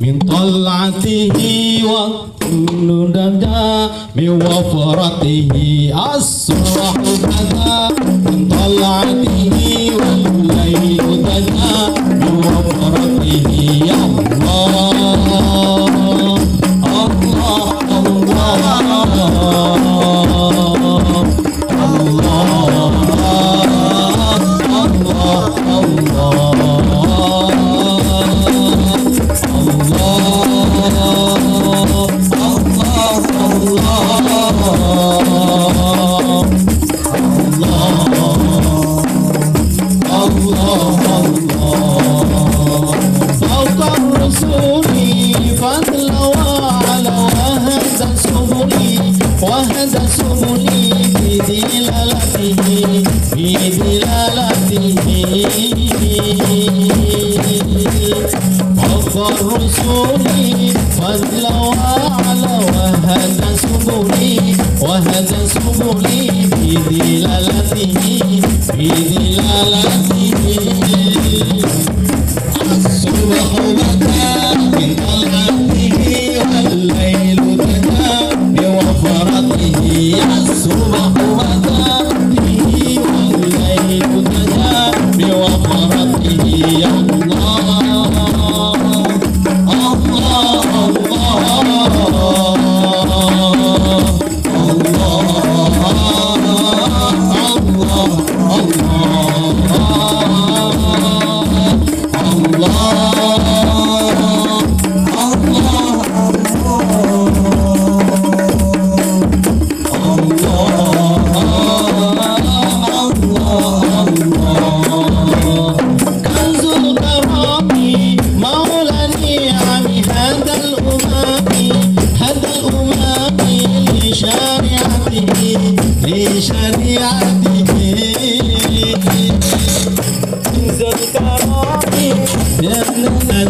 من طلعته والندى من وفرته الصبح بدا من طلعته والليل بدا من وفرته يا وهدى سبلي بدلالته بدلالته فوق الرسول فضلا وعلى وهدى سبلي وهدى سبلي بدلالته بدلالته بوفرته الصبح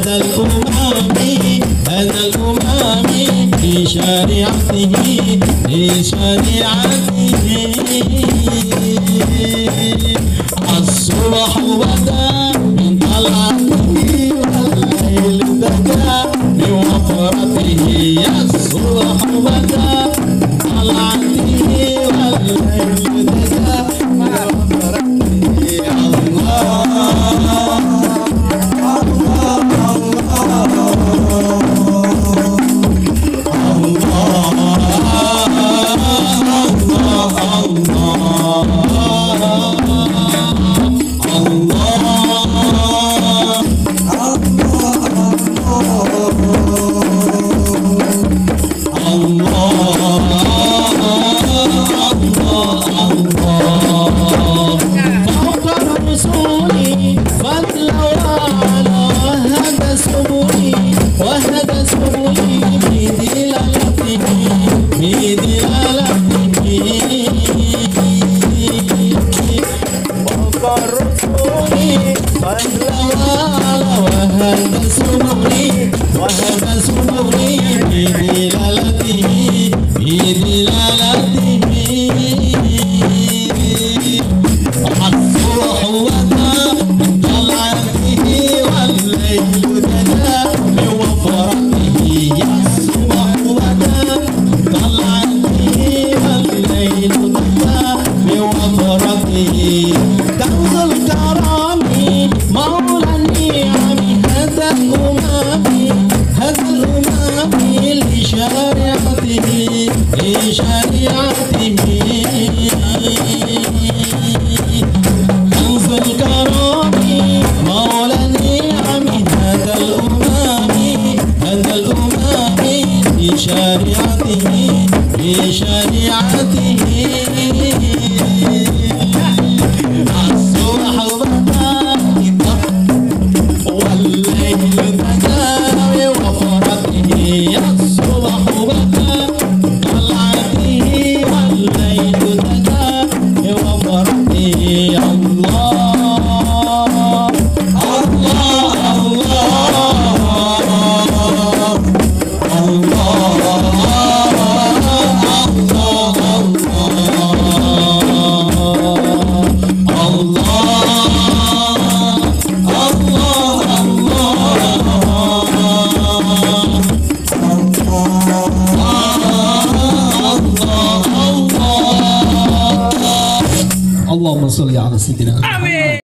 هذا الأمام هذا الأمام لشريعته لشريعته الصبح بدا من طلعته والليل بدا من وفرته. الصبح بدا سبلي وهدى سبلي بدلالته بدلالته لشريعته لشريعته